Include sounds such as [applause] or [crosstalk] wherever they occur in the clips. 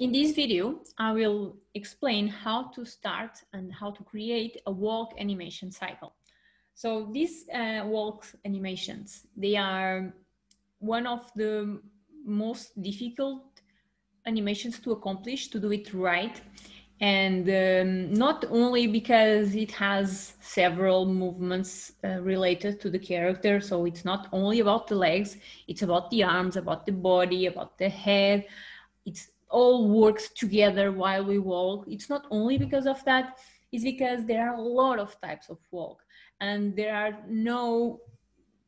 In this video, I will explain how to start and how to create a walk animation cycle. So these uh, walk animations, they are one of the most difficult animations to accomplish, to do it right. And um, not only because it has several movements uh, related to the character. So it's not only about the legs, it's about the arms, about the body, about the head. It's all works together while we walk. It's not only because of that, it's because there are a lot of types of walk and there are no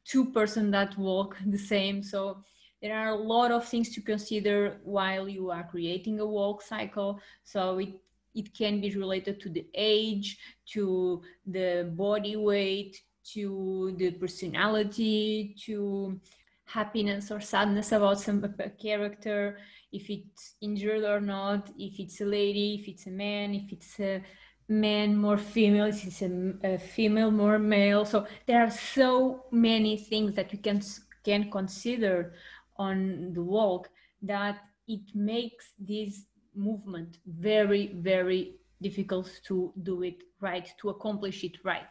two person that walk the same. So there are a lot of things to consider while you are creating a walk cycle. So it, it can be related to the age, to the body weight, to the personality, to happiness or sadness about some character if it's injured or not, if it's a lady, if it's a man, if it's a man more female, if it's a, a female more male. So there are so many things that you can can consider on the walk that it makes this movement very very difficult to do it right to accomplish it right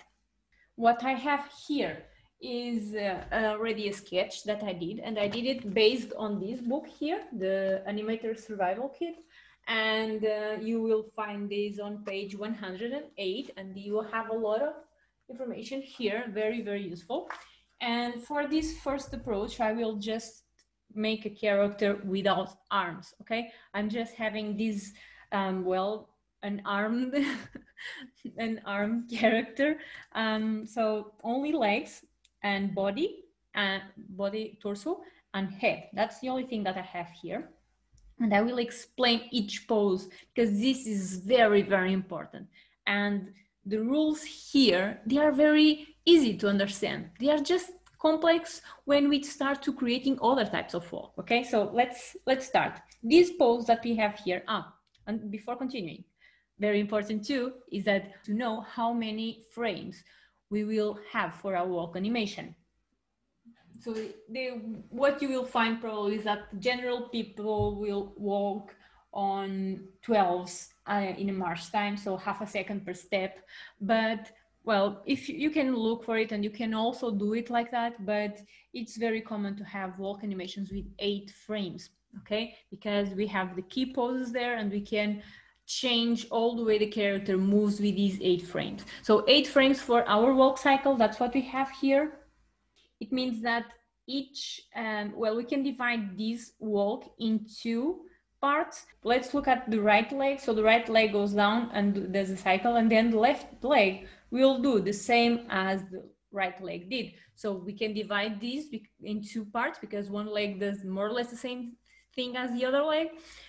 what i have here is uh, already a sketch that I did, and I did it based on this book here, the Animator Survival Kit. And uh, you will find this on page 108, and you will have a lot of information here, very, very useful. And for this first approach, I will just make a character without arms, okay? I'm just having this, um, well, an armed, [laughs] an armed character. Um, so only legs, and body and body torso and head. That's the only thing that i have here. And i will explain each pose because this is very very important. And the rules here they are very easy to understand. They are just complex when we start to creating other types of walk okay? So let's let's start. This pose that we have here ah and before continuing very important too is that to know how many frames we will have for our walk animation. So the, what you will find probably is that general people will walk on 12s uh, in a march time, so half a second per step. But well, if you, you can look for it and you can also do it like that, but it's very common to have walk animations with eight frames, okay? Because we have the key poses there and we can change all the way the character moves with these eight frames. So eight frames for our walk cycle, that's what we have here. It means that each, um, well, we can divide this walk into parts. Let's look at the right leg. So the right leg goes down and does a cycle and then the left leg will do the same as the right leg did. So we can divide these in two parts because one leg does more or less the same thing as the other leg.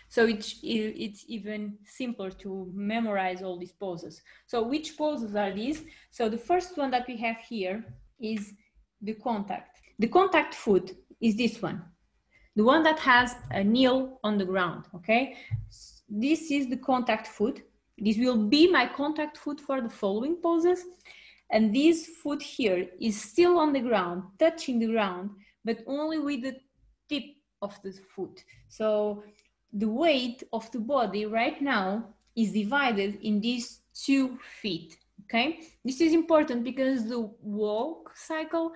So it's, it's even simpler to memorize all these poses. So which poses are these? So the first one that we have here is the contact. The contact foot is this one, the one that has a nail on the ground, okay? This is the contact foot. This will be my contact foot for the following poses. And this foot here is still on the ground, touching the ground, but only with the tip of the foot. So the weight of the body right now is divided in these two feet. Okay, this is important because the walk cycle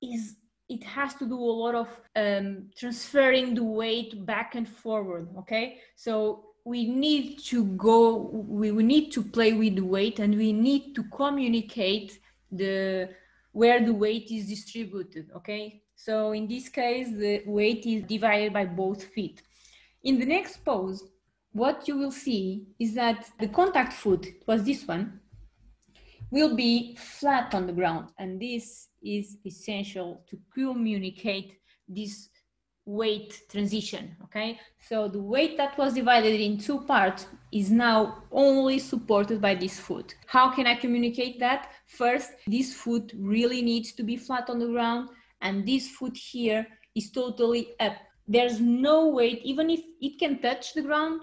is it has to do a lot of um, transferring the weight back and forward. Okay, so we need to go, we, we need to play with the weight and we need to communicate the where the weight is distributed. Okay, so in this case, the weight is divided by both feet. In the next pose, what you will see is that the contact foot, it was this one, will be flat on the ground. And this is essential to communicate this weight transition, okay? So the weight that was divided in two parts is now only supported by this foot. How can I communicate that? First, this foot really needs to be flat on the ground and this foot here is totally up there's no weight, even if it can touch the ground,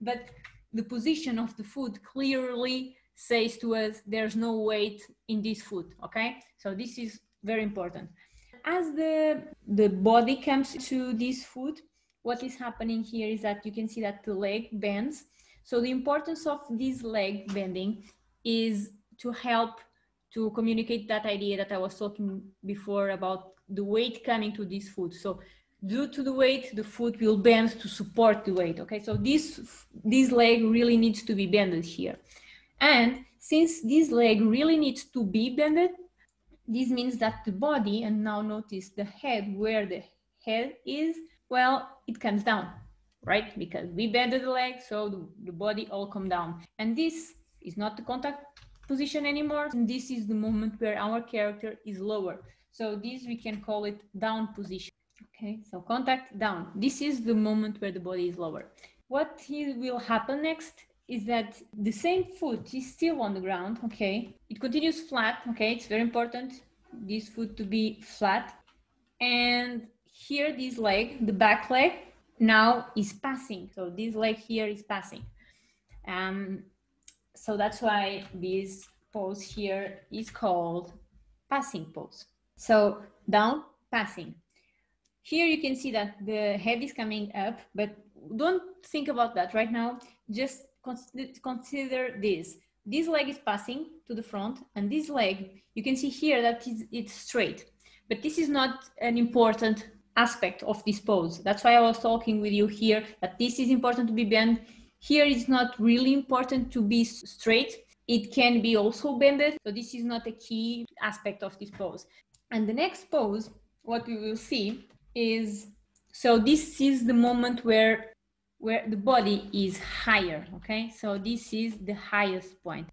but the position of the foot clearly says to us there's no weight in this foot, okay? So this is very important. As the, the body comes to this foot, what is happening here is that you can see that the leg bends. So the importance of this leg bending is to help to communicate that idea that I was talking before about the weight coming to this foot. So due to the weight, the foot will bend to support the weight. Okay, so this, this leg really needs to be bended here. And since this leg really needs to be bended, this means that the body, and now notice the head, where the head is, well, it comes down, right? Because we bended the leg, so the, the body all come down. And this is not the contact position anymore. And this is the moment where our character is lower. So this we can call it down position. Okay, so contact down. This is the moment where the body is lower. What will happen next is that the same foot is still on the ground, okay? It continues flat, okay? It's very important, this foot to be flat. And here, this leg, the back leg, now is passing. So this leg here is passing. Um, so that's why this pose here is called passing pose. So down, passing. Here you can see that the head is coming up, but don't think about that right now. Just consider this. This leg is passing to the front and this leg, you can see here that it's straight, but this is not an important aspect of this pose. That's why I was talking with you here that this is important to be bent. Here it's not really important to be straight. It can be also bended. So this is not a key aspect of this pose. And the next pose, what we will see is, so this is the moment where where the body is higher, okay? So this is the highest point,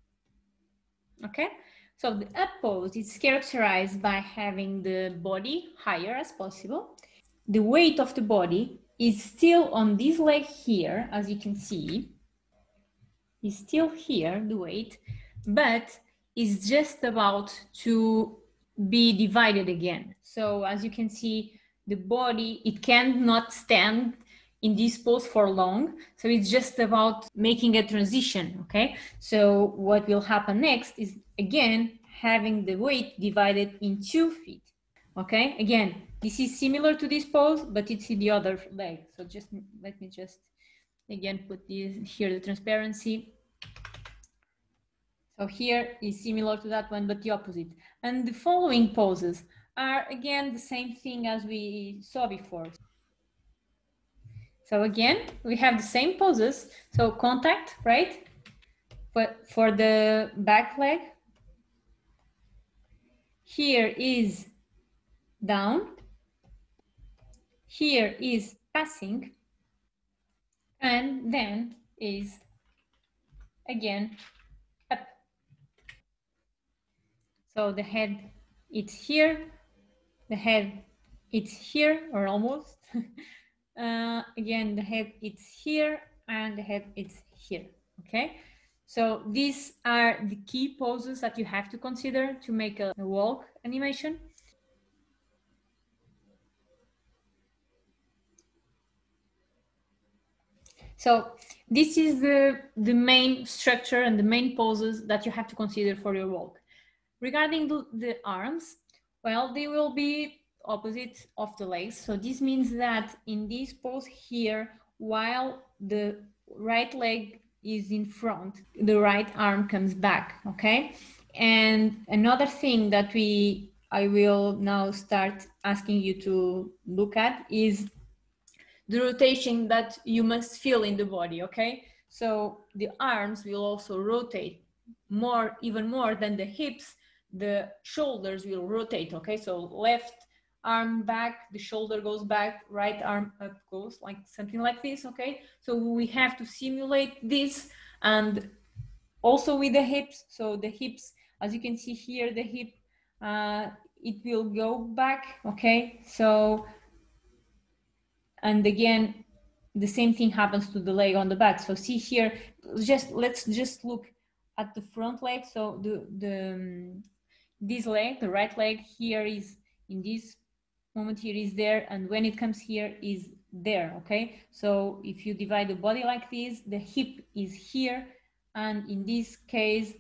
okay? So the up pose is characterized by having the body higher as possible. The weight of the body is still on this leg here, as you can see, is still here, the weight, but is just about to be divided again. So as you can see, the body, it cannot stand in this pose for long. So it's just about making a transition, okay? So what will happen next is, again, having the weight divided in two feet, okay? Again, this is similar to this pose, but it's in the other leg. So just let me just, again, put this here, the transparency. So here is similar to that one, but the opposite. And the following poses are, again, the same thing as we saw before. So again, we have the same poses. So contact, right? But for the back leg, here is down, here is passing, and then is again up. So the head, it's here, the head, it's here, or almost. [laughs] uh, again, the head it's here and the head it's here, okay? So these are the key poses that you have to consider to make a, a walk animation. So this is the, the main structure and the main poses that you have to consider for your walk. Regarding the, the arms, well, they will be opposite of the legs. So this means that in this pose here, while the right leg is in front, the right arm comes back, okay? And another thing that we, I will now start asking you to look at is the rotation that you must feel in the body, okay? So the arms will also rotate more, even more than the hips, the shoulders will rotate, okay? So left arm back, the shoulder goes back, right arm up goes, like something like this, okay? So we have to simulate this and also with the hips. So the hips, as you can see here, the hip, uh, it will go back, okay? So, and again, the same thing happens to the leg on the back. So see here, just let's just look at the front leg. So the, the um, this leg, the right leg here is in this moment here is there and when it comes here is there okay so if you divide the body like this the hip is here and in this case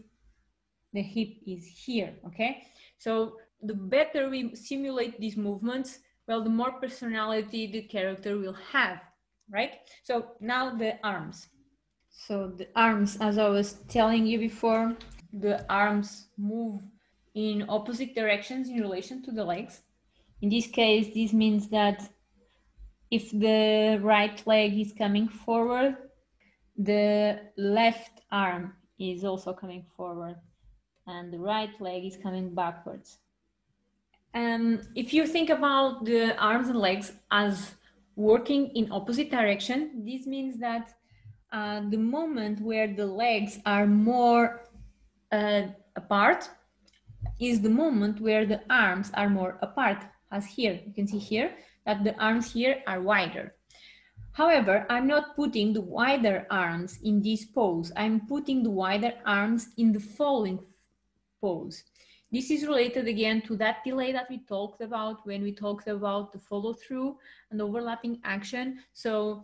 the hip is here okay so the better we simulate these movements well the more personality the character will have right? So now the arms. So the arms, as I was telling you before, the arms move in opposite directions in relation to the legs. In this case, this means that if the right leg is coming forward, the left arm is also coming forward and the right leg is coming backwards. Um, if you think about the arms and legs as working in opposite direction, this means that uh, the moment where the legs are more uh, apart is the moment where the arms are more apart as here. You can see here that the arms here are wider. However i'm not putting the wider arms in this pose. I'm putting the wider arms in the following pose. This is related again to that delay that we talked about when we talked about the follow through and overlapping action. So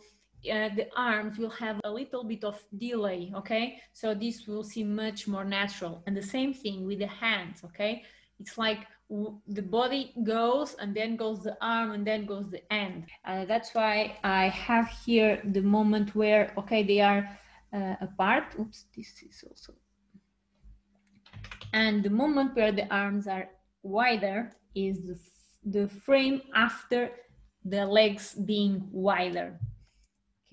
uh, the arms will have a little bit of delay, okay? So this will seem much more natural. And the same thing with the hands, okay? It's like the body goes and then goes the arm and then goes the end. Uh, that's why I have here the moment where, okay, they are uh, apart. Oops, this is also. And the moment where the arms are wider is the, the frame after the legs being wider.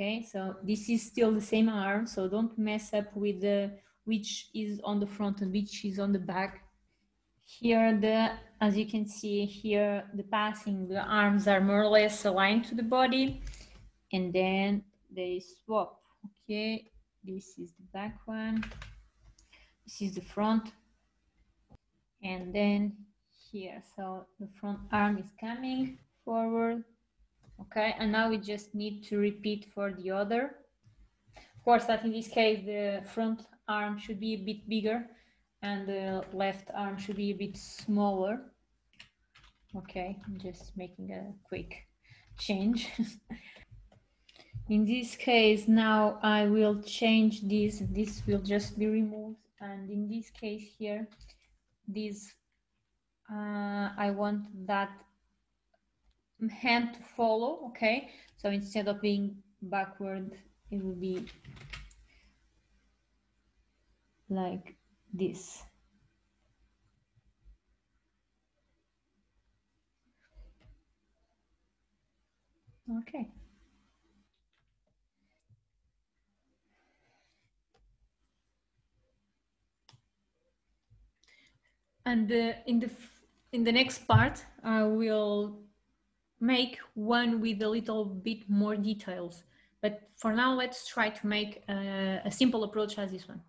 Okay, so this is still the same arm, so don't mess up with the which is on the front and which is on the back. Here, the as you can see here, the passing, the arms are more or less aligned to the body, and then they swap. Okay, this is the back one, this is the front, and then here, so the front arm is coming forward Okay, and now we just need to repeat for the other. Of course, that in this case, the front arm should be a bit bigger and the left arm should be a bit smaller. Okay, I'm just making a quick change. [laughs] in this case, now I will change this. This will just be removed. And in this case here, this, uh, I want that hand to follow, okay? So instead of being backward, it will be like this. Okay. And uh, in the in the next part, I will make one with a little bit more details. But for now, let's try to make a, a simple approach as this one.